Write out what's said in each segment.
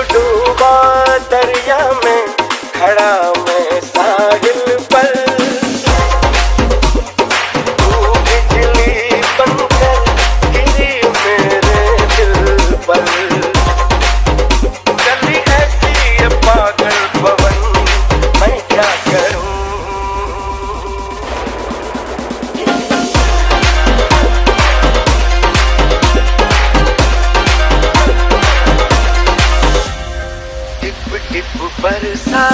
to do. Tip पर सा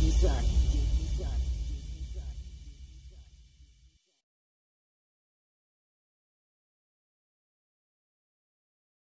Design.